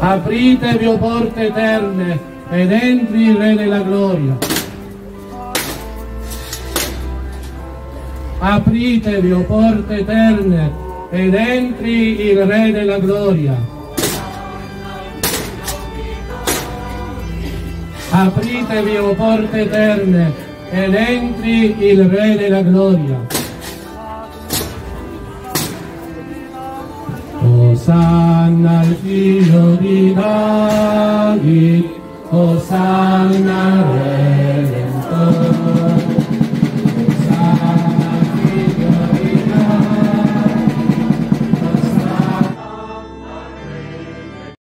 Apritevi o porte eterne ed entri il Re della Gloria. Apritevi o porte eterne ed entri il Re della Gloria. Apritevi o porte eterne ed entri il Re della Gloria. Osanna al figlio di David, Osanna al re.